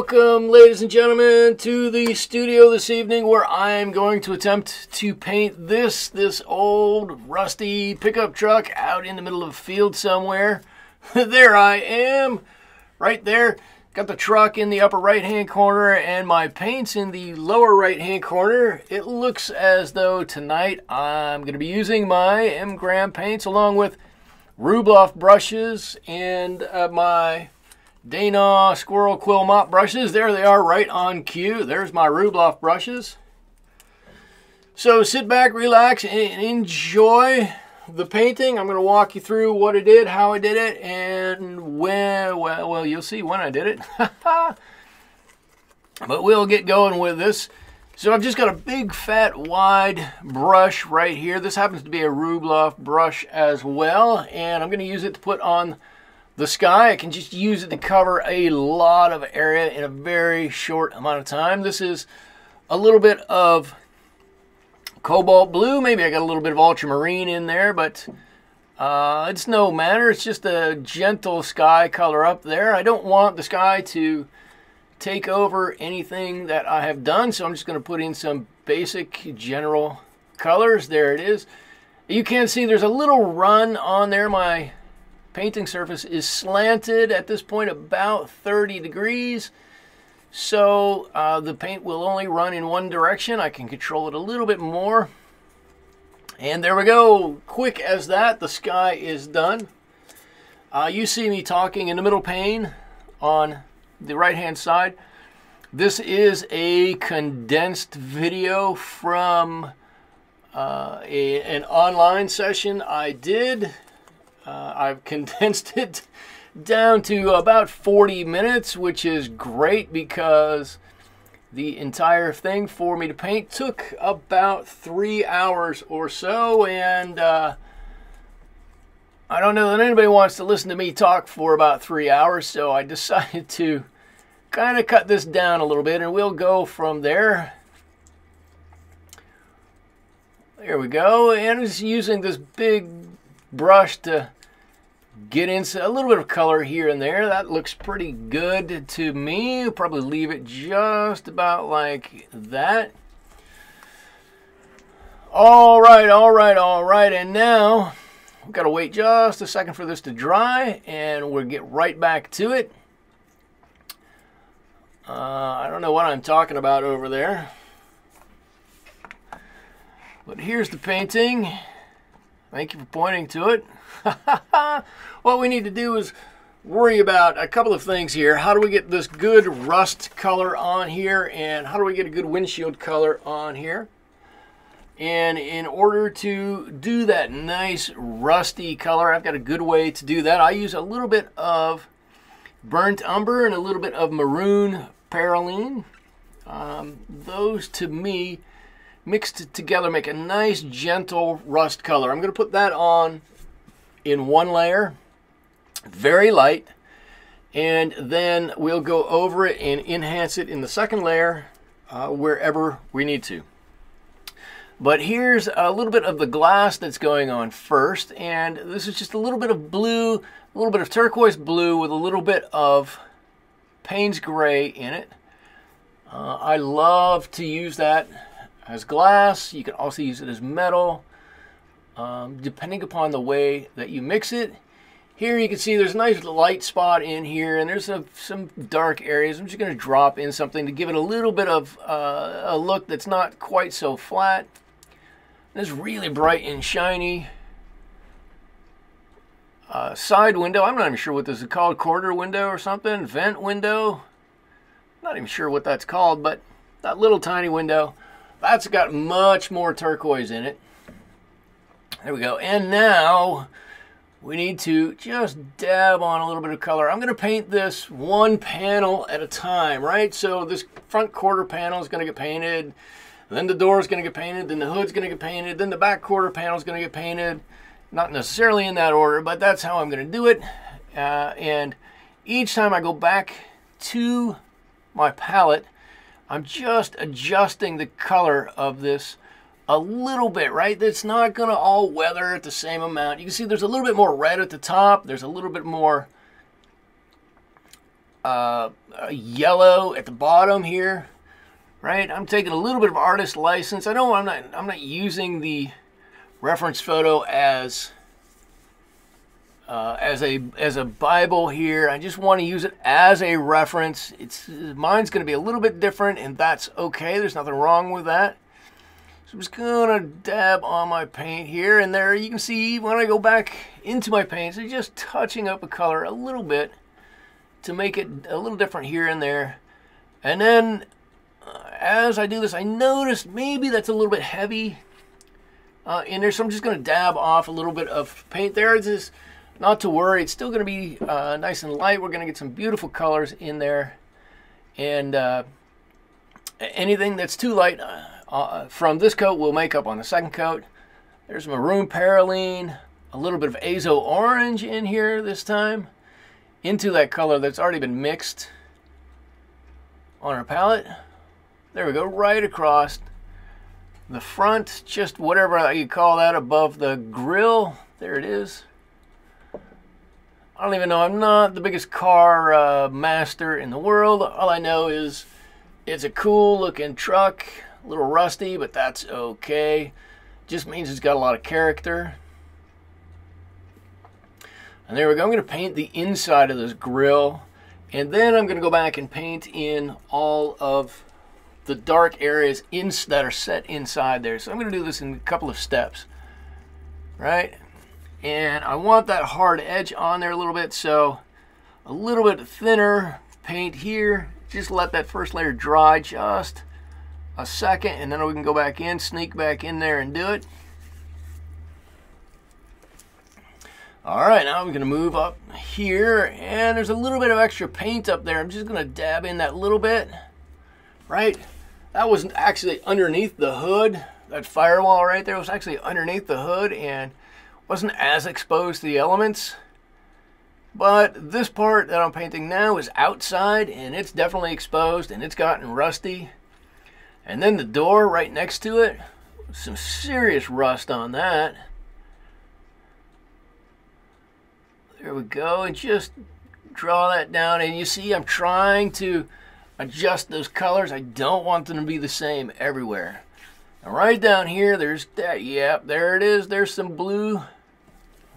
Welcome, ladies and gentlemen, to the studio this evening where I am going to attempt to paint this, this old rusty pickup truck out in the middle of a field somewhere. there I am, right there. Got the truck in the upper right hand corner and my paint's in the lower right hand corner. It looks as though tonight I'm going to be using my M. Graham paints along with Rubloff brushes and uh, my Dana Squirrel Quill Mop brushes. There they are right on cue. There's my Rubloff brushes. So sit back, relax, and enjoy the painting. I'm going to walk you through what I did, how I did it, and when, well, well, you'll see when I did it. but we'll get going with this. So I've just got a big, fat, wide brush right here. This happens to be a Rubloff brush as well, and I'm going to use it to put on the sky. I can just use it to cover a lot of area in a very short amount of time. This is a little bit of cobalt blue. Maybe I got a little bit of ultramarine in there, but uh, it's no matter. It's just a gentle sky color up there. I don't want the sky to take over anything that I have done, so I'm just going to put in some basic general colors. There it is. You can see there's a little run on there. My painting surface is slanted at this point about 30 degrees. So uh, the paint will only run in one direction. I can control it a little bit more. And there we go. Quick as that, the sky is done. Uh, you see me talking in the middle pane on the right hand side. This is a condensed video from uh, a, an online session I did uh, I've condensed it down to about 40 minutes, which is great because the entire thing for me to paint took about three hours or so. And uh, I don't know that anybody wants to listen to me talk for about three hours, so I decided to kind of cut this down a little bit and we'll go from there. There we go. And just using this big brush to get into a little bit of color here and there. That looks pretty good to me. Probably leave it just about like that. All right, all right, all right. And now we've got to wait just a second for this to dry and we'll get right back to it. Uh, I don't know what I'm talking about over there. But here's the painting. Thank you for pointing to it. what we need to do is worry about a couple of things here. How do we get this good rust color on here and how do we get a good windshield color on here? And in order to do that nice rusty color, I've got a good way to do that. I use a little bit of burnt umber and a little bit of maroon perylene. Um, those to me mixed together make a nice gentle rust color. I'm going to put that on in one layer, very light, and then we'll go over it and enhance it in the second layer uh, wherever we need to. But here's a little bit of the glass that's going on first, and this is just a little bit of blue, a little bit of turquoise blue with a little bit of Payne's gray in it. Uh, I love to use that as glass. You can also use it as metal, um, depending upon the way that you mix it. Here you can see there's a nice light spot in here, and there's a, some dark areas. I'm just going to drop in something to give it a little bit of uh, a look that's not quite so flat. This really bright and shiny uh, side window. I'm not even sure what this is called, quarter window or something, vent window. Not even sure what that's called, but that little tiny window. That's got much more turquoise in it. There we go. And now we need to just dab on a little bit of color. I'm going to paint this one panel at a time, right? So this front quarter panel is going to get painted. Then the door is going to get painted. Then the hood's going to get painted. Then the back quarter panel is going to get painted. Not necessarily in that order, but that's how I'm going to do it. Uh, and each time I go back to my palette, I'm just adjusting the color of this a little bit, right? It's not going to all weather at the same amount. You can see there's a little bit more red at the top. There's a little bit more uh, yellow at the bottom here, right? I'm taking a little bit of artist license. I know I'm not I'm not using the reference photo as uh, as a as a Bible here. I just want to use it as a reference. It's mine's going to be a little bit different, and that's okay. There's nothing wrong with that. So I'm just gonna dab on my paint here and there. You can see when I go back into my paints, I'm just touching up a color a little bit to make it a little different here and there. And then uh, as I do this, I noticed maybe that's a little bit heavy uh, in there. So I'm just gonna dab off a little bit of paint there. It's just not to worry, it's still gonna be uh, nice and light. We're gonna get some beautiful colors in there. And uh, anything that's too light, uh, from this coat we'll make up on the second coat. There's maroon perylene, a little bit of azo orange in here this time, into that color that's already been mixed on our palette. There we go, right across the front, just whatever you call that above the grill. There it is. I don't even know. I'm not the biggest car uh, master in the world. All I know is it's a cool looking truck. A little rusty, but that's okay. Just means it's got a lot of character. And there we go. I'm going to paint the inside of this grill. And then I'm going to go back and paint in all of the dark areas in, that are set inside there. So I'm going to do this in a couple of steps. Right? And I want that hard edge on there a little bit. So a little bit thinner paint here. Just let that first layer dry just a second and then we can go back in, sneak back in there and do it. All right, now I'm going to move up here and there's a little bit of extra paint up there. I'm just going to dab in that little bit, right? That was actually underneath the hood. That firewall right there was actually underneath the hood and wasn't as exposed to the elements. But this part that I'm painting now is outside and it's definitely exposed and it's gotten rusty. And then the door right next to it, some serious rust on that. There we go, and just draw that down. And you see I'm trying to adjust those colors. I don't want them to be the same everywhere. Now right down here, there's that, yep, there it is. There's some blue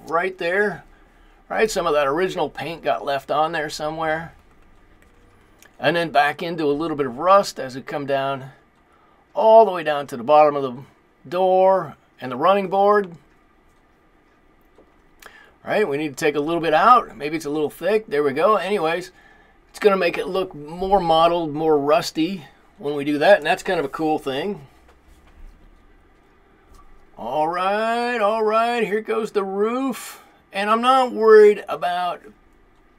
right there. Right, some of that original paint got left on there somewhere. And then back into a little bit of rust as it come down all the way down to the bottom of the door and the running board. All right, we need to take a little bit out. Maybe it's a little thick. There we go. Anyways, it's going to make it look more mottled, more rusty when we do that, and that's kind of a cool thing. All right, all right, here goes the roof. And I'm not worried about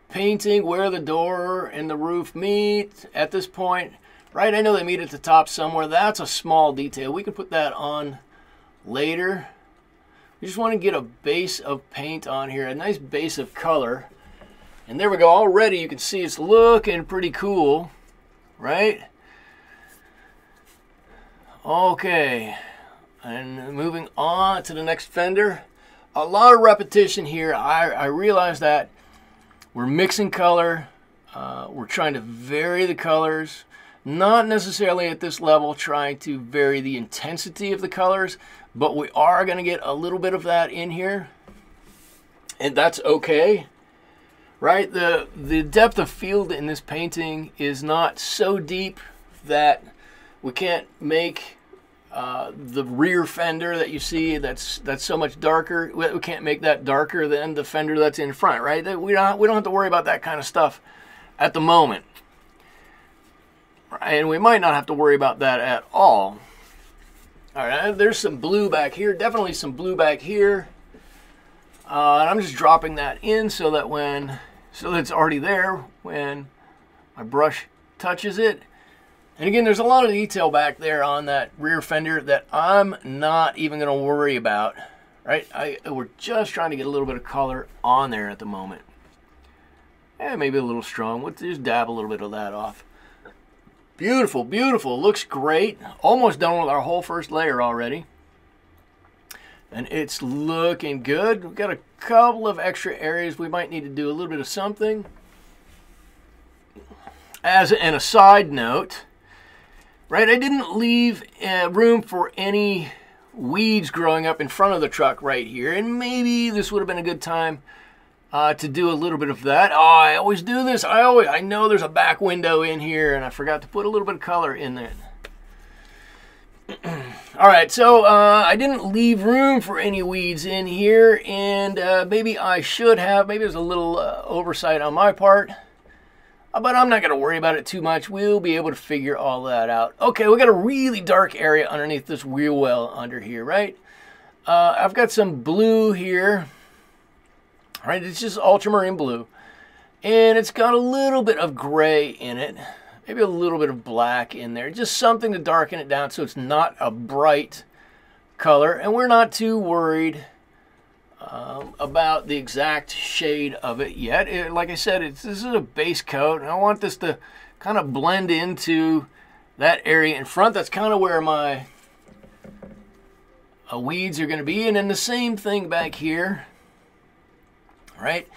painting where the door and the roof meet at this point right? I know they meet at the top somewhere. That's a small detail. We can put that on later. We just want to get a base of paint on here, a nice base of color. And there we go. Already you can see it's looking pretty cool, right? Okay. And moving on to the next fender. A lot of repetition here. I, I realize that we're mixing color. Uh, we're trying to vary the colors. Not necessarily at this level trying to vary the intensity of the colors, but we are going to get a little bit of that in here. And that's okay. Right? The the depth of field in this painting is not so deep that we can't make uh, the rear fender that you see that's that's so much darker we can't make that darker than the fender that's in front right we don't we don't have to worry about that kind of stuff at the moment and we might not have to worry about that at all. All right, there's some blue back here, definitely some blue back here. Uh, and I'm just dropping that in so that when, so that it's already there when my brush touches it. And again, there's a lot of detail back there on that rear fender that I'm not even going to worry about, right? I, we're just trying to get a little bit of color on there at the moment. And maybe a little strong. Let's just dab a little bit of that off. Beautiful, beautiful. Looks great. Almost done with our whole first layer already. And it's looking good. We've got a couple of extra areas we might need to do a little bit of something. as an aside note, right, I didn't leave uh, room for any weeds growing up in front of the truck right here, and maybe this would have been a good time uh, to do a little bit of that. Oh, I always do this. I always, I know there's a back window in here, and I forgot to put a little bit of color in there. All right, so uh, I didn't leave room for any weeds in here, and uh, maybe I should have. Maybe there's a little uh, oversight on my part, uh, but I'm not going to worry about it too much. We'll be able to figure all that out. Okay, we got a really dark area underneath this wheel well under here, right? Uh, I've got some blue here. Right, it's just ultramarine blue, and it's got a little bit of gray in it maybe a little bit of black in there, just something to darken it down so it's not a bright color. And we're not too worried um, about the exact shade of it yet. It, like I said, this is a base coat, and I want this to kind of blend into that area in front. That's kind of where my uh, weeds are going to be. And then the same thing back here, right?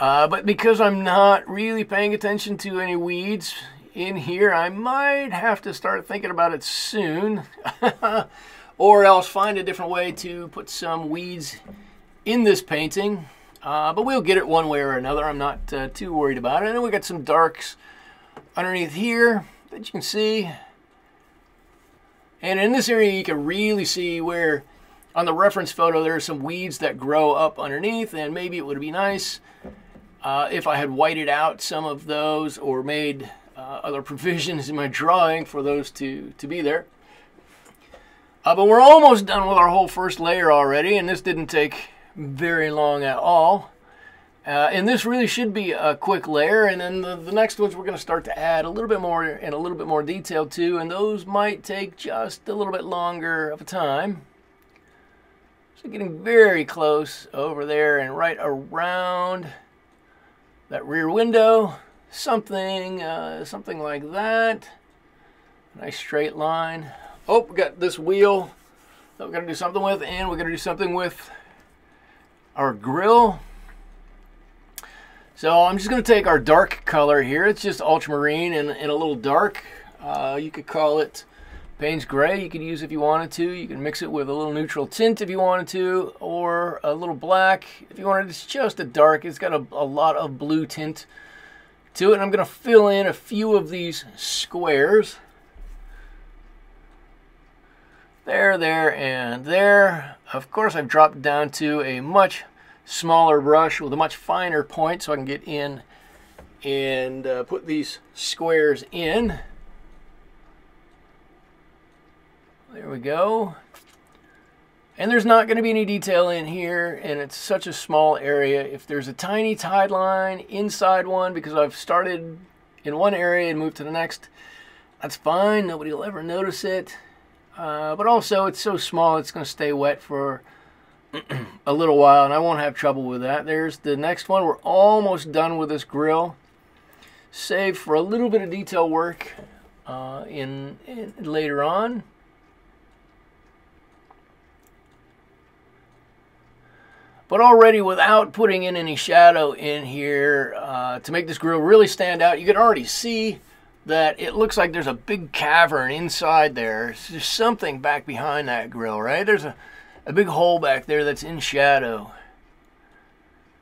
Uh, but because I'm not really paying attention to any weeds, in here. I might have to start thinking about it soon. or else find a different way to put some weeds in this painting. Uh, but we'll get it one way or another. I'm not uh, too worried about it. And then we got some darks underneath here that you can see. And in this area, you can really see where on the reference photo, there are some weeds that grow up underneath. And maybe it would be nice uh, if I had whited out some of those or made uh, other provisions in my drawing for those to, to be there. Uh, but we're almost done with our whole first layer already, and this didn't take very long at all. Uh, and this really should be a quick layer, and then the, the next ones we're going to start to add a little bit more and a little bit more detail to, and those might take just a little bit longer of a time. So getting very close over there and right around that rear window something, uh, something like that. Nice straight line. Oh, we got this wheel that we're going to do something with, and we're going to do something with our grill. So I'm just going to take our dark color here. It's just ultramarine and, and a little dark. Uh, you could call it Payne's Gray. You could use if you wanted to. You can mix it with a little neutral tint if you wanted to, or a little black if you wanted. It's just a dark. It's got a, a lot of blue tint to it. And I'm going to fill in a few of these squares. There, there, and there. Of course, I've dropped down to a much smaller brush with a much finer point so I can get in and uh, put these squares in. There we go. And there's not going to be any detail in here, and it's such a small area. If there's a tiny tide line inside one, because I've started in one area and moved to the next, that's fine. Nobody will ever notice it. Uh, but also, it's so small, it's going to stay wet for a little while, and I won't have trouble with that. There's the next one. We're almost done with this grill. Save for a little bit of detail work uh, in, in later on. But already without putting in any shadow in here uh, to make this grill really stand out, you can already see that it looks like there's a big cavern inside there. There's something back behind that grill, right? There's a, a big hole back there that's in shadow.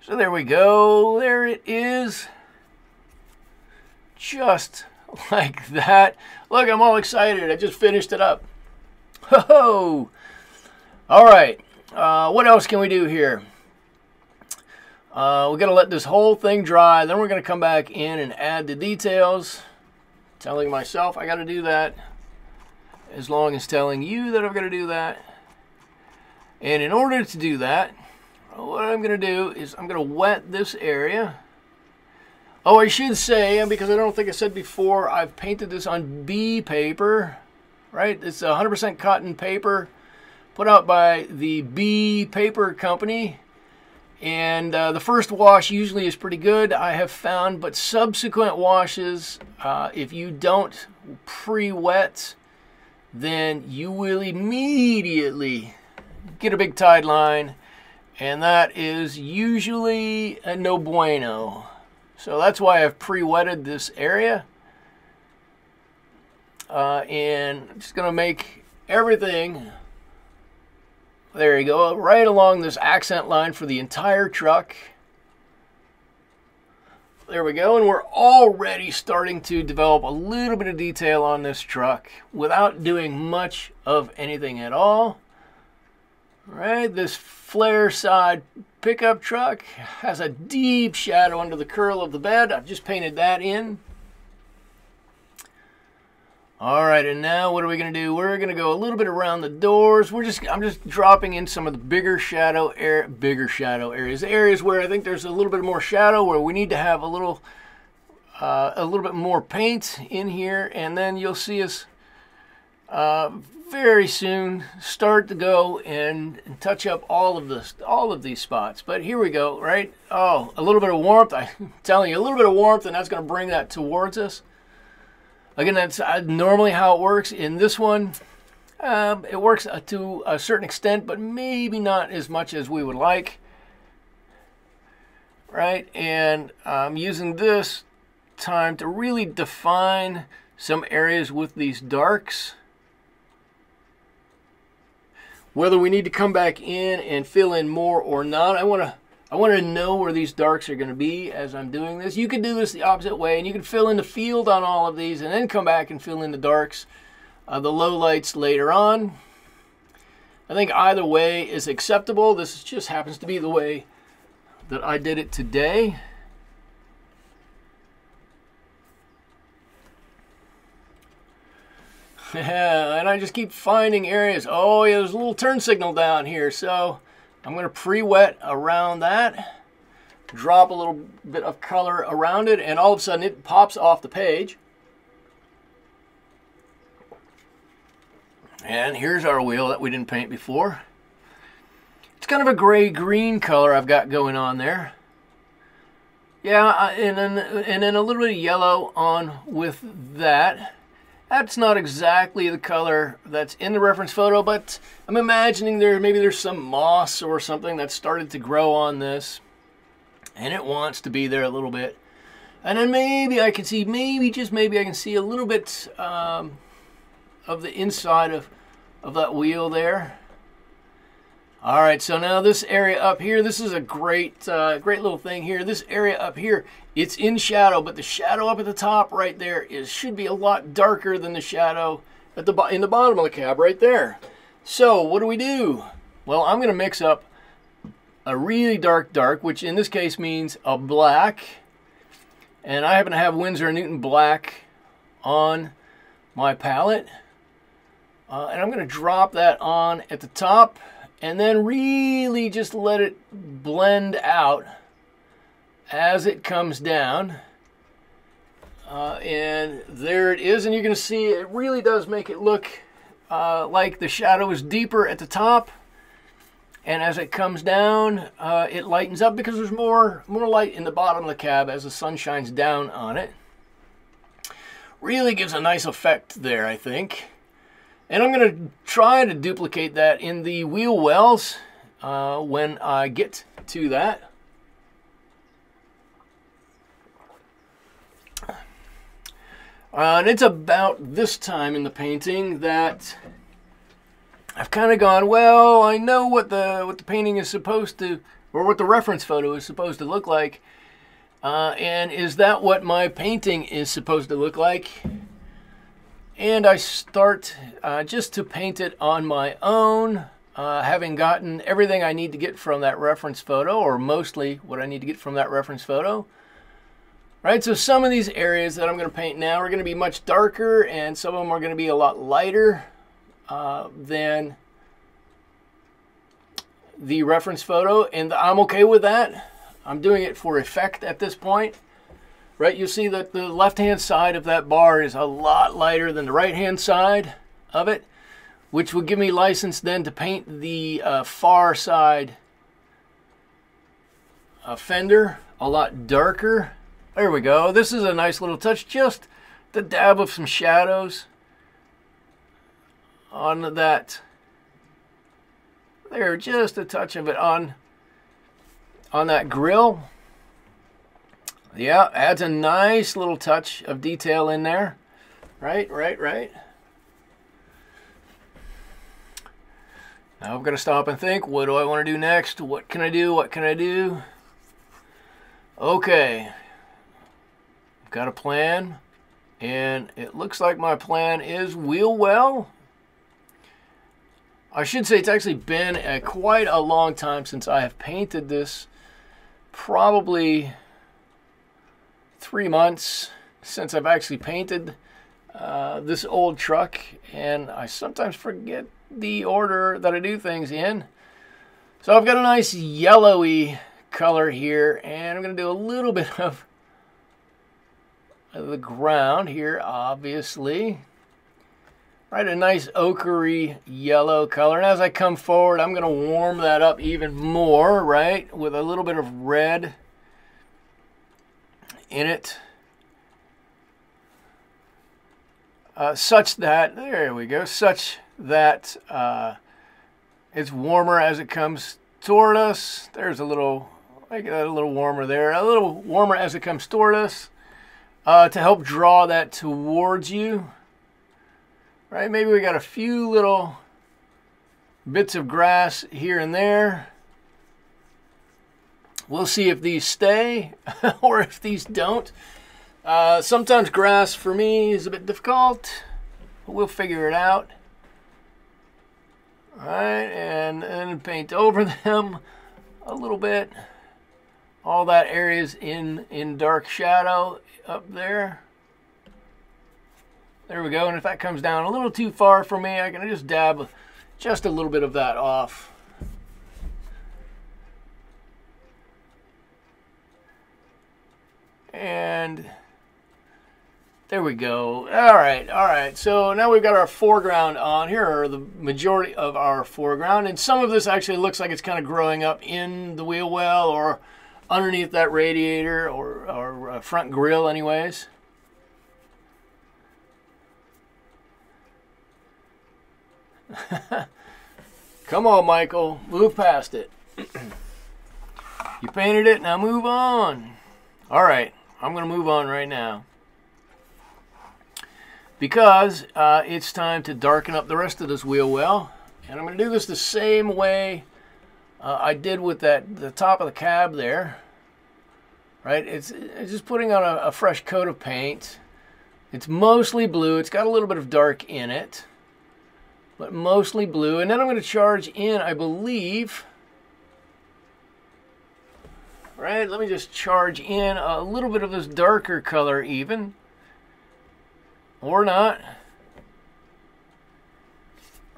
So there we go. There it is. Just like that. Look, I'm all excited. I just finished it up. Ho ho! All right. Uh, what else can we do here? Uh, we're going to let this whole thing dry. Then we're going to come back in and add the details. Telling myself I got to do that. As long as telling you that I'm going to do that. And in order to do that, what I'm going to do is I'm going to wet this area. Oh, I should say, because I don't think I said before, I've painted this on Bee paper. Right? It's 100% cotton paper put out by the Bee Paper Company. And uh, the first wash usually is pretty good, I have found, but subsequent washes, uh, if you don't pre-wet, then you will immediately get a big tide line, and that is usually a no bueno. So that's why I've pre-wetted this area. Uh, and I'm just going to make everything, there you go, right along this accent line for the entire truck. There we go, and we're already starting to develop a little bit of detail on this truck without doing much of anything at all. Right, this flare side pickup truck has a deep shadow under the curl of the bed. I've just painted that in. All right, and now what are we gonna do? We're gonna go a little bit around the doors. We're just, I'm just dropping in some of the bigger shadow air, bigger shadow areas, areas where I think there's a little bit more shadow, where we need to have a little, uh, a little bit more paint in here, and then you'll see us uh, very soon start to go and, touch up all of this, all of these spots. But here we go, right? Oh, a little bit of warmth. I'm telling you, a little bit of warmth, and that's gonna bring that towards us. Again, that's uh, normally how it works. In this one, um, it works uh, to a certain extent, but maybe not as much as we would like. Right? And I'm using this time to really define some areas with these darks. Whether we need to come back in and fill in more or not, I want to I want to know where these darks are going to be as I'm doing this. You could do this the opposite way, and you can fill in the field on all of these and then come back and fill in the darks, uh, the low lights later on. I think either way is acceptable. This just happens to be the way that I did it today. And I just keep finding areas. Oh, yeah, there's a little turn signal down here, so I'm going to pre-wet around that, drop a little bit of color around it, and all of a sudden it pops off the page. And here's our wheel that we didn't paint before. It's kind of a gray-green color I've got going on there. Yeah, and then, and then a little bit of yellow on with that. That's not exactly the color that's in the reference photo, but I'm imagining there maybe there's some moss or something that started to grow on this, and it wants to be there a little bit. And then maybe I can see, maybe just maybe I can see a little bit um, of the inside of, of that wheel there. All right, so now this area up here, this is a great, uh, great little thing here. This area up here, it's in shadow, but the shadow up at the top right there is should be a lot darker than the shadow at the in the bottom of the cab right there. So what do we do? Well, I'm going to mix up a really dark dark, which in this case means a black. And I happen to have Winsor & Newton black on my palette. Uh, and I'm going to drop that on at the top and then really just let it blend out as it comes down. Uh, and there it is, and going to see it really does make it look uh, like the shadow is deeper at the top. And as it comes down, uh, it lightens up because there's more, more light in the bottom of the cab as the sun shines down on it. Really gives a nice effect there, I think. And I'm going to try to duplicate that in the wheel wells uh, when I get to that. Uh, and it's about this time in the painting that I've kind of gone, well, I know what the what the painting is supposed to, or what the reference photo is supposed to look like. Uh, and is that what my painting is supposed to look like? And I start uh, just to paint it on my own, uh, having gotten everything I need to get from that reference photo, or mostly what I need to get from that reference photo. Right, so some of these areas that I'm going to paint now are going to be much darker, and some of them are going to be a lot lighter uh, than the reference photo, and I'm okay with that. I'm doing it for effect at this point right, you see that the left-hand side of that bar is a lot lighter than the right-hand side of it, which would give me license then to paint the uh, far side uh, fender a lot darker. There we go. This is a nice little touch. Just the dab of some shadows on that. There, just a touch of it on, on that grill. Yeah, adds a nice little touch of detail in there. Right, right, right. Now I'm going to stop and think, what do I want to do next? What can I do? What can I do? Okay, Got a plan. And it looks like my plan is wheel well. I should say it's actually been a, quite a long time since I have painted this. Probably three months since I've actually painted uh, this old truck. And I sometimes forget the order that I do things in. So I've got a nice yellowy color here. And I'm going to do a little bit of the ground here, obviously. Right, a nice ochery yellow color. And as I come forward, I'm going to warm that up even more, right, with a little bit of red in it. Uh, such that, there we go, such that uh, it's warmer as it comes toward us. There's a little, make that a little warmer there. A little warmer as it comes toward us uh, to help draw that towards you. Right, maybe we got a few little bits of grass here and there. We'll see if these stay or if these don't. Uh, sometimes grass for me is a bit difficult, but we'll figure it out. All right, and then paint over them a little bit. All that area is in, in dark shadow up there. There we go. And if that comes down a little too far for me, I can just dab just a little bit of that off. And there we go. All right, all right. So now we've got our foreground on. Here are the majority of our foreground. And some of this actually looks like it's kind of growing up in the wheel well or underneath that radiator or, or uh, front grill anyways. Come on, Michael. Move past it. you painted it, now move on. All right, I'm going to move on right now. Because uh, it's time to darken up the rest of this wheel well. And I'm going to do this the same way uh, I did with that the top of the cab there. Right, it's, it's just putting on a, a fresh coat of paint. It's mostly blue. It's got a little bit of dark in it, but mostly blue. And then I'm going to charge in, I believe, right? Let me just charge in a little bit of this darker color even, or not.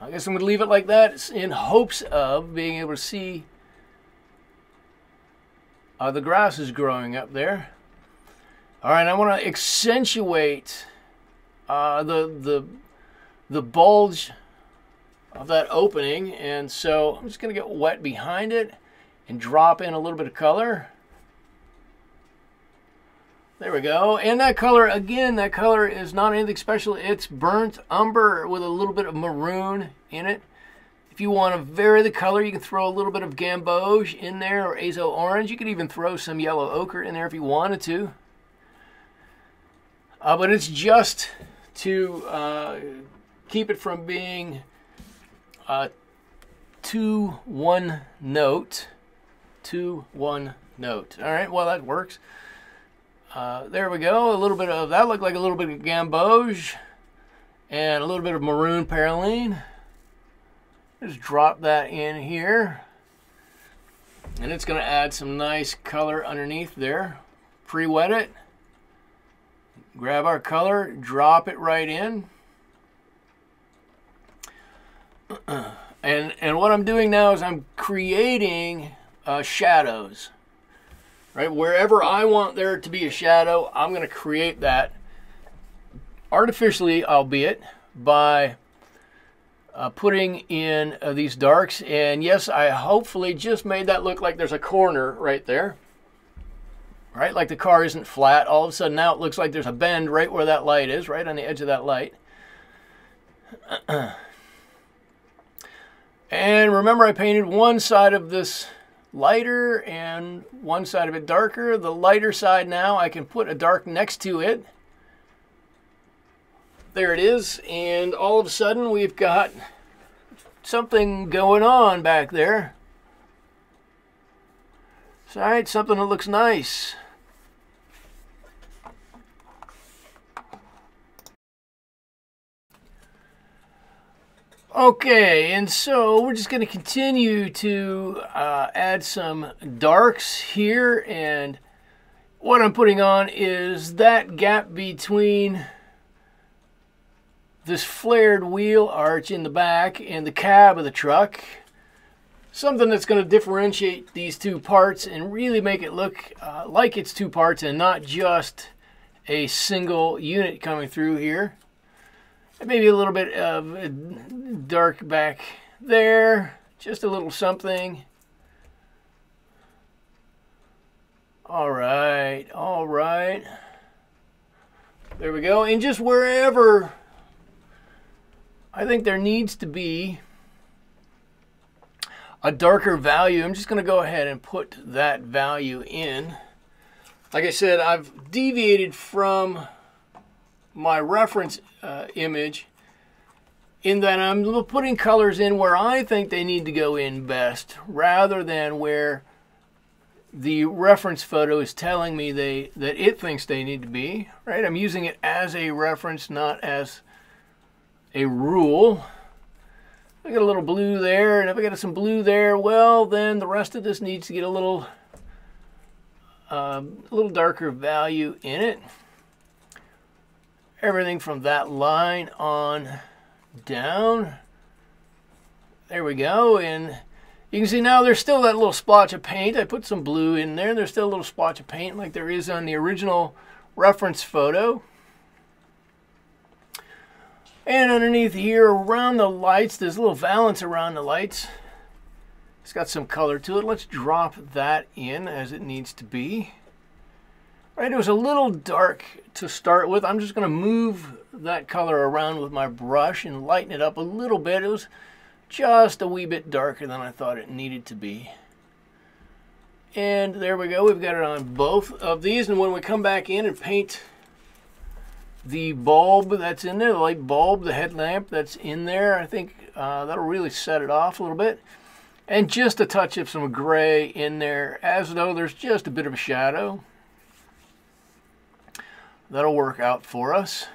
I guess I'm going to leave it like that in hopes of being able to see uh, the grass is growing up there. All right, I want to accentuate uh, the, the, the bulge of that opening. And so I'm just going to get wet behind it and drop in a little bit of color. There we go. And that color, again, that color is not anything special. It's burnt umber with a little bit of maroon in it. If you want to vary the color, you can throw a little bit of gamboge in there or azo orange. You could even throw some yellow ochre in there if you wanted to. Uh, but it's just to uh, keep it from being uh, two one note. Two one note. All right, well that works. Uh, there we go. A little bit of that looked like a little bit of gamboge and a little bit of maroon perylene. Just drop that in here. And it's going to add some nice color underneath there. Pre-wet it. Grab our color, drop it right in. and, and what I'm doing now is I'm creating uh, shadows right? Wherever I want there to be a shadow, I'm going to create that artificially, albeit, by uh, putting in uh, these darks. And yes, I hopefully just made that look like there's a corner right there. Right, like the car isn't flat. All of a sudden now it looks like there's a bend right where that light is, right on the edge of that light. and remember I painted one side of this lighter and one side of it darker. The lighter side now, I can put a dark next to it. There it is. And all of a sudden we've got something going on back there. All right, something that looks nice. Okay, and so we're just going to continue to uh, add some darks here. And what I'm putting on is that gap between this flared wheel arch in the back and the cab of the truck. Something that's going to differentiate these two parts and really make it look uh, like it's two parts and not just a single unit coming through here. Maybe a little bit of dark back there. Just a little something. All right, all right. There we go. And just wherever I think there needs to be a darker value, I'm just going to go ahead and put that value in. Like I said, I've deviated from my reference uh, image in that I'm putting colors in where I think they need to go in best rather than where the reference photo is telling me they that it thinks they need to be right? I'm using it as a reference not as a rule. I got a little blue there and if I got some blue there well then the rest of this needs to get a little um, a little darker value in it everything from that line on down. There we go. And you can see now there's still that little splotch of paint. I put some blue in there. There's still a little splotch of paint like there is on the original reference photo. And underneath here, around the lights, there's a little valance around the lights. It's got some color to it. Let's drop that in as it needs to be. Right, it was a little dark to start with. I'm just going to move that color around with my brush and lighten it up a little bit. It was just a wee bit darker than I thought it needed to be. And there we go. We've got it on both of these. And when we come back in and paint the bulb that's in there, the light bulb, the headlamp that's in there, I think uh, that'll really set it off a little bit. And just a touch of some gray in there as though there's just a bit of a shadow. That'll work out for us.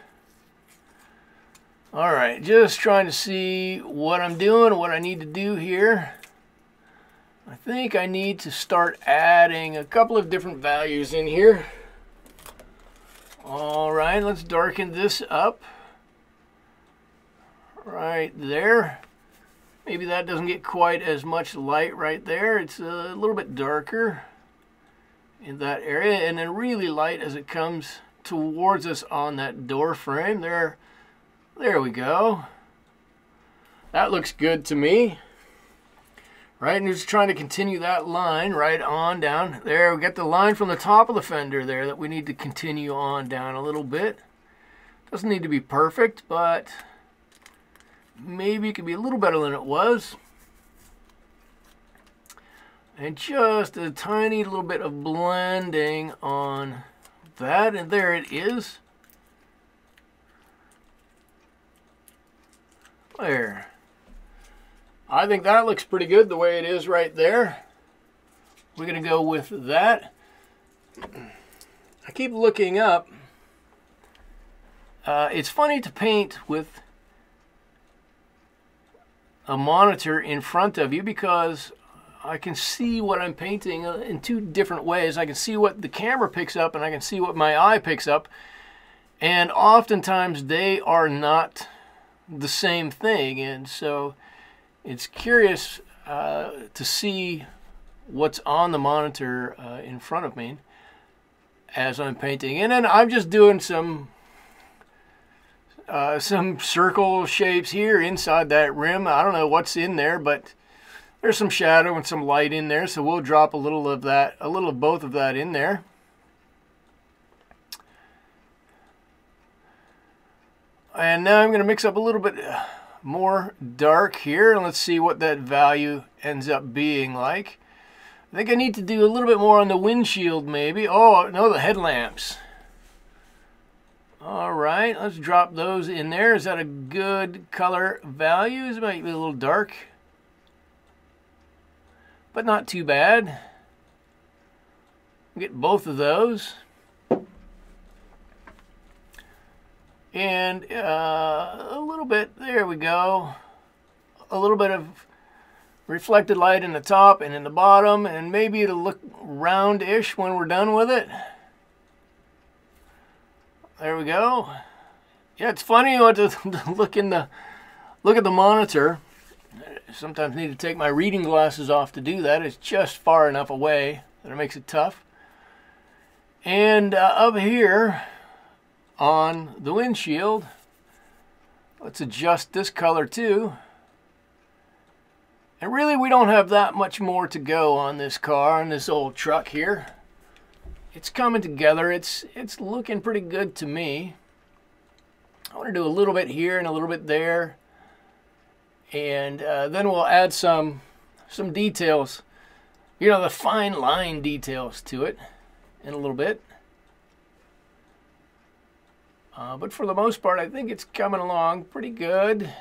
All right, just trying to see what I'm doing, what I need to do here. I think I need to start adding a couple of different values in here. All right, let's darken this up. Right there. Maybe that doesn't get quite as much light right there. It's a little bit darker in that area and then really light as it comes towards us on that door frame. There, there we go. That looks good to me. Right, and just trying to continue that line right on down. There, we got the line from the top of the fender there that we need to continue on down a little bit. Doesn't need to be perfect, but maybe it could be a little better than it was. And just a tiny little bit of blending on that, and there it is. There. I think that looks pretty good the way it is right there. We're going to go with that. I keep looking up. Uh, it's funny to paint with a monitor in front of you because I can see what I'm painting uh, in two different ways. I can see what the camera picks up and I can see what my eye picks up. And oftentimes they are not the same thing. And so it's curious uh, to see what's on the monitor uh, in front of me as I'm painting. And then I'm just doing some uh, some circle shapes here inside that rim. I don't know what's in there, but there's some shadow and some light in there, so we'll drop a little of that, a little of both of that in there. And now I'm going to mix up a little bit uh, more dark here, and let's see what that value ends up being like. I think I need to do a little bit more on the windshield maybe. Oh, no, the headlamps. All right, let's drop those in there. Is that a good color value? It might be a little dark, but not too bad. Get both of those. And uh, a little bit, there we go. A little bit of reflected light in the top and in the bottom, and maybe it'll look round-ish when we're done with it. There we go. Yeah, it's funny what to, look in the look at the monitor. Sometimes need to take my reading glasses off to do that. It's just far enough away that it makes it tough. And uh, up here on the windshield, let's adjust this color too. And really, we don't have that much more to go on this car, on this old truck here it's coming together. It's it's looking pretty good to me. I want to do a little bit here and a little bit there, and uh, then we'll add some some details. You know, the fine line details to it in a little bit. Uh, but for the most part, I think it's coming along pretty good.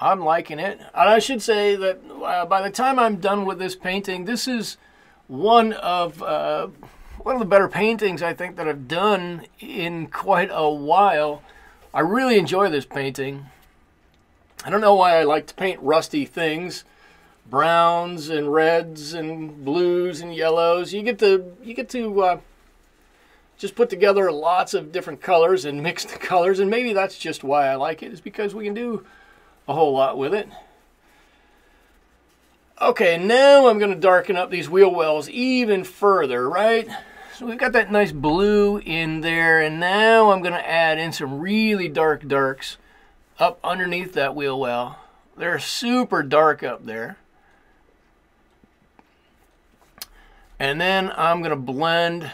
I'm liking it. And I should say that uh, by the time I'm done with this painting, this is one of uh, one of the better paintings I think that I've done in quite a while. I really enjoy this painting. I don't know why I like to paint rusty things, browns and reds and blues and yellows. You get to you get to uh, just put together lots of different colors and mix the colors, and maybe that's just why I like it. Is because we can do a whole lot with it. Okay, now I'm going to darken up these wheel wells even further, right? So we've got that nice blue in there, and now I'm going to add in some really dark darks up underneath that wheel well. They're super dark up there. And then I'm going to blend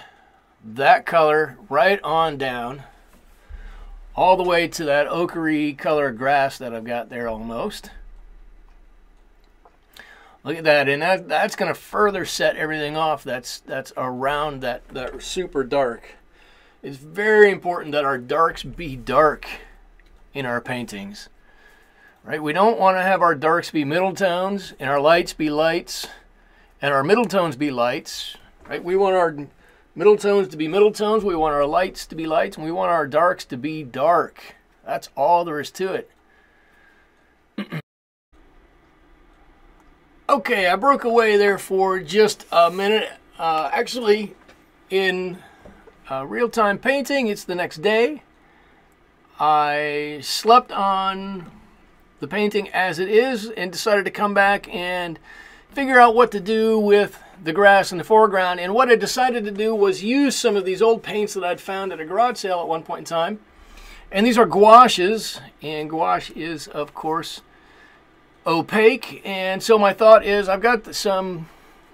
that color right on down all the way to that ochre color grass that I've got there almost. Look at that, and that that's going to further set everything off. That's that's around that that super dark. It's very important that our darks be dark in our paintings. Right? We don't want to have our darks be middle tones and our lights be lights and our middle tones be lights. Right? We want our middle tones to be middle tones, we want our lights to be lights, and we want our darks to be dark. That's all there is to it. Okay, I broke away there for just a minute. Uh, actually, in uh, real-time painting, it's the next day. I slept on the painting as it is and decided to come back and figure out what to do with the grass in the foreground. And what I decided to do was use some of these old paints that I'd found at a garage sale at one point in time. And these are gouaches, and gouache is, of course, opaque. And so my thought is I've got some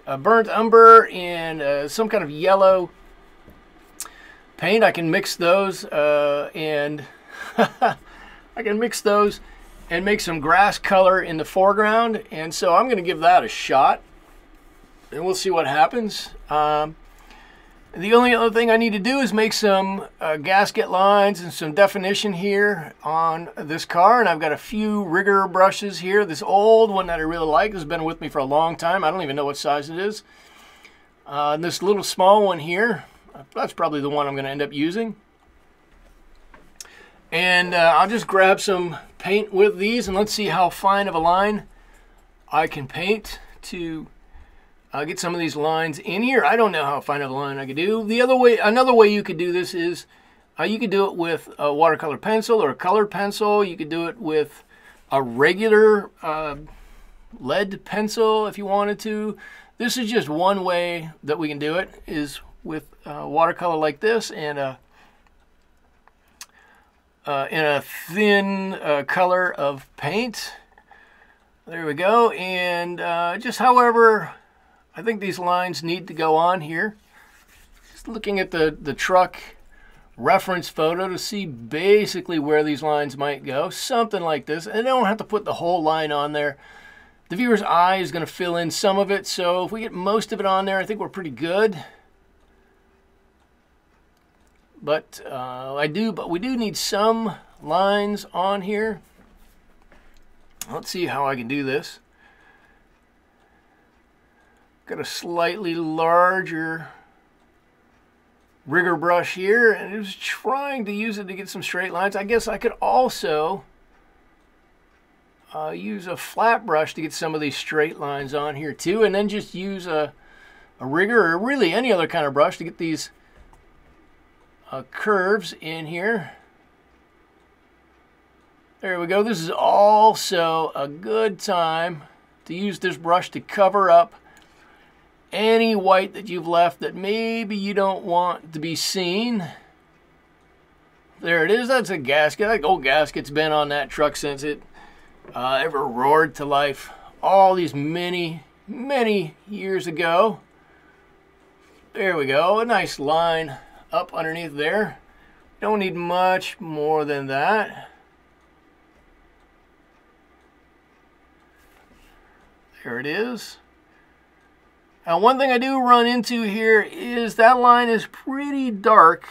uh, burnt umber and uh, some kind of yellow paint. I can mix those uh, and I can mix those and make some grass color in the foreground. And so I'm going to give that a shot and we'll see what happens. Um, the only other thing I need to do is make some uh, gasket lines and some definition here on this car. And I've got a few rigger brushes here. This old one that I really like has been with me for a long time. I don't even know what size it is. Uh, this little small one here, that's probably the one I'm going to end up using. And uh, I'll just grab some paint with these and let's see how fine of a line I can paint to I'll get some of these lines in here. I don't know how fine of a line I could do. The other way, another way you could do this is uh, you could do it with a watercolor pencil or a colored pencil. You could do it with a regular uh, lead pencil if you wanted to. This is just one way that we can do it is with uh, watercolor like this and a uh, in a thin uh, color of paint. There we go. And uh, just however I think these lines need to go on here. Just looking at the, the truck reference photo to see basically where these lines might go. Something like this. And I don't have to put the whole line on there. The viewer's eye is going to fill in some of it. So if we get most of it on there, I think we're pretty good. But uh, I do, but we do need some lines on here. Let's see how I can do this. Got a slightly larger rigger brush here and I was trying to use it to get some straight lines. I guess I could also uh, use a flat brush to get some of these straight lines on here too and then just use a, a rigger or really any other kind of brush to get these uh, curves in here. There we go. This is also a good time to use this brush to cover up any white that you've left that maybe you don't want to be seen. There it is. That's a gasket. That old gasket's been on that truck since it uh, ever roared to life. All these many, many years ago. There we go. A nice line up underneath there. Don't need much more than that. There it is. Now one thing I do run into here is that line is pretty dark.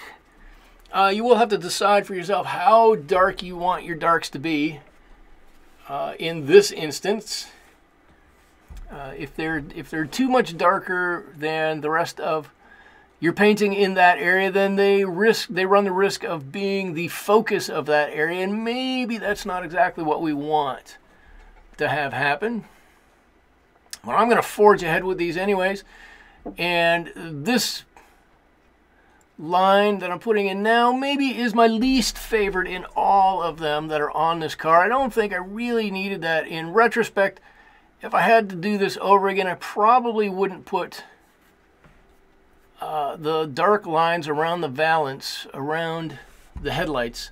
Uh, you will have to decide for yourself how dark you want your darks to be. Uh, in this instance, uh, if they're if they're too much darker than the rest of your painting in that area, then they risk they run the risk of being the focus of that area, and maybe that's not exactly what we want to have happen. Well, I'm going to forge ahead with these anyways. And this line that I'm putting in now maybe is my least favorite in all of them that are on this car. I don't think I really needed that. In retrospect, if I had to do this over again, I probably wouldn't put uh, the dark lines around the valance, around the headlights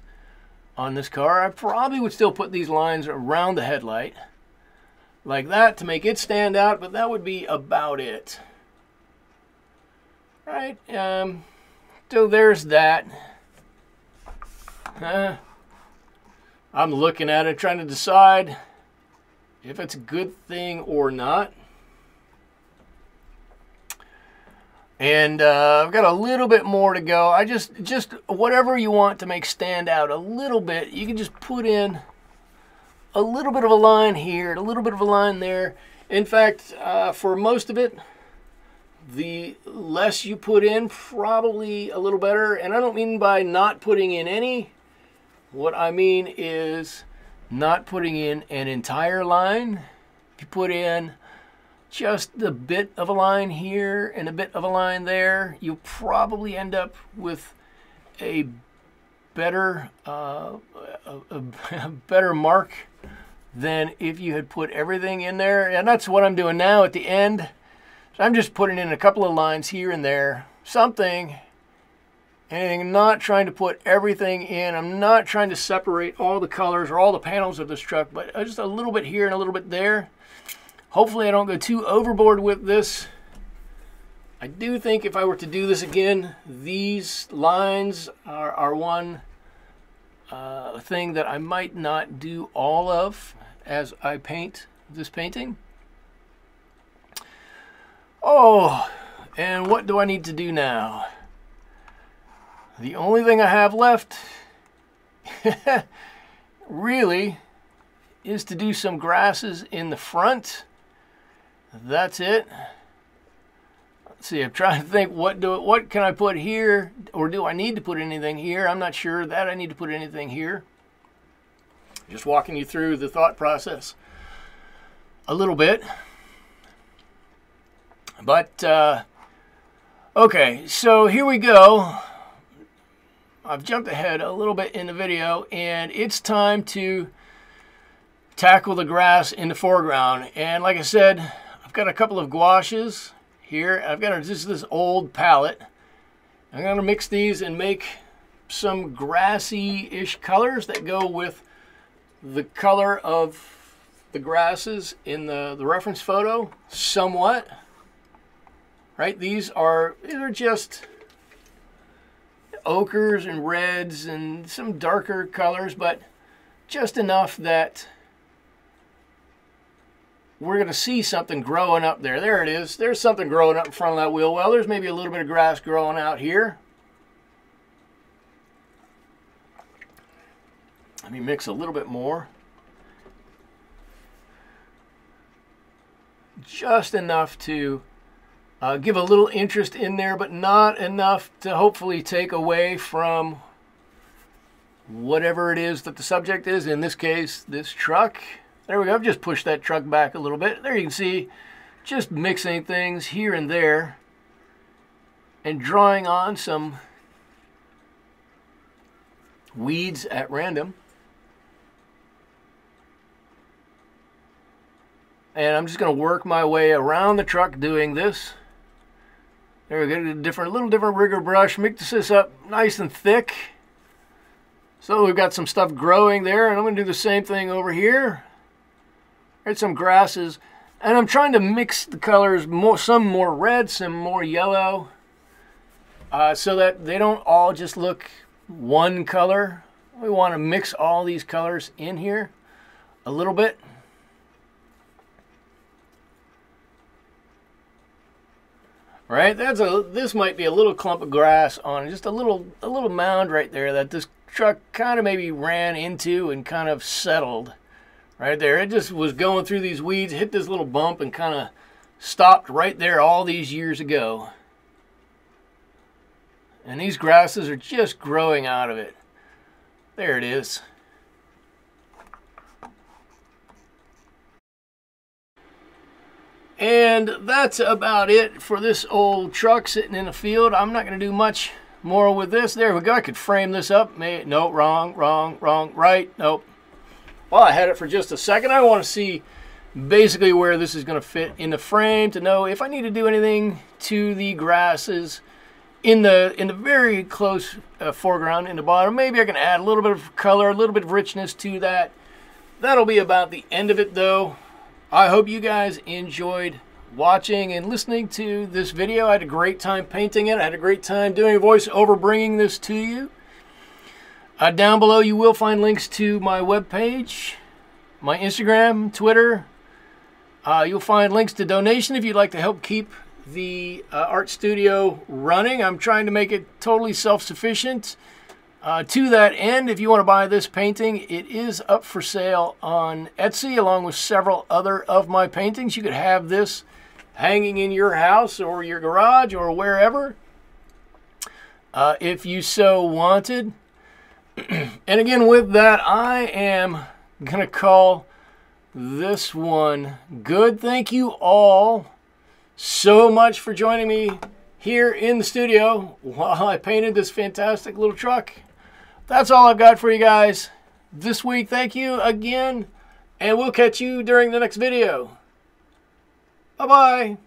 on this car. I probably would still put these lines around the headlight like that to make it stand out, but that would be about it. Right, um, so there's that. Uh, I'm looking at it, trying to decide if it's a good thing or not. And uh, I've got a little bit more to go. I just, just whatever you want to make stand out a little bit, you can just put in a little bit of a line here, a little bit of a line there. In fact, uh, for most of it, the less you put in, probably a little better. And I don't mean by not putting in any. What I mean is not putting in an entire line. If you put in just a bit of a line here and a bit of a line there, you'll probably end up with a better uh, a, a better mark than if you had put everything in there. And that's what I'm doing now at the end. So I'm just putting in a couple of lines here and there, something, and I'm not trying to put everything in. I'm not trying to separate all the colors or all the panels of this truck, but just a little bit here and a little bit there. Hopefully I don't go too overboard with this. I do think if I were to do this again, these lines are, are one uh, thing that I might not do all of as I paint this painting. Oh, and what do I need to do now? The only thing I have left really is to do some grasses in the front. That's it. Let's see, I'm trying to think what do what can I put here or do I need to put anything here? I'm not sure that I need to put anything here. Just walking you through the thought process a little bit. But, uh, okay, so here we go. I've jumped ahead a little bit in the video, and it's time to tackle the grass in the foreground. And like I said, got a couple of gouaches here. I've got just this old palette. I'm going to mix these and make some grassy-ish colors that go with the color of the grasses in the, the reference photo somewhat. Right? These are, these are just ochres and reds and some darker colors, but just enough that we're going to see something growing up there. There it is. There's something growing up in front of that wheel well. There's maybe a little bit of grass growing out here. Let me mix a little bit more. Just enough to uh, give a little interest in there, but not enough to hopefully take away from whatever it is that the subject is. In this case, this truck. There we go. I've just pushed that truck back a little bit. There you can see just mixing things here and there and drawing on some weeds at random. And I'm just going to work my way around the truck doing this. There we go, a different, little different rigger brush. Mix this up nice and thick. So we've got some stuff growing there, and I'm going to do the same thing over here. There's some grasses, and I'm trying to mix the colors, more, some more red, some more yellow, uh, so that they don't all just look one color. We want to mix all these colors in here a little bit. right? That's a this might be a little clump of grass on just a little a little mound right there that this truck kind of maybe ran into and kind of settled right there. It just was going through these weeds, hit this little bump and kind of stopped right there all these years ago. And these grasses are just growing out of it. There it is. And that's about it for this old truck sitting in the field. I'm not going to do much more with this. There we go. I could frame this up. May, no, wrong, wrong, wrong, right. Nope. Well, I had it for just a second. I want to see basically where this is going to fit in the frame to know if I need to do anything to the grasses in the in the very close uh, foreground in the bottom. Maybe I can add a little bit of color, a little bit of richness to that. That'll be about the end of it though. I hope you guys enjoyed watching and listening to this video. I had a great time painting it. I had a great time doing a voiceover bringing this to you. Uh, down below you will find links to my webpage, my Instagram, Twitter. Uh, you'll find links to donation if you'd like to help keep the uh, art studio running. I'm trying to make it totally self-sufficient. Uh, to that end, if you want to buy this painting, it is up for sale on Etsy along with several other of my paintings. You could have this hanging in your house or your garage or wherever uh, if you so wanted. and again, with that, I am going to call this one good. Thank you all so much for joining me here in the studio while I painted this fantastic little truck that's all I've got for you guys this week. Thank you again, and we'll catch you during the next video. Bye-bye.